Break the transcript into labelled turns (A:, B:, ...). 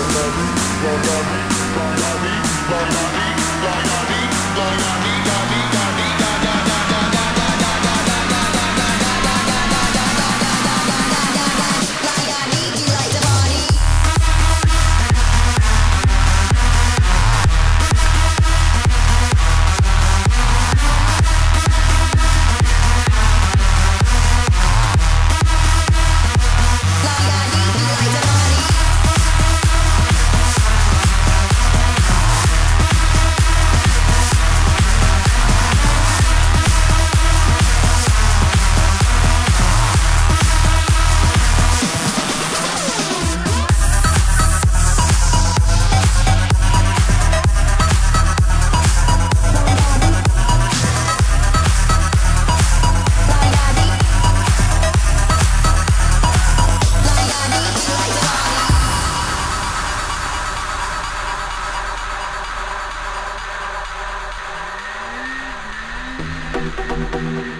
A: Bye.
B: Thank you.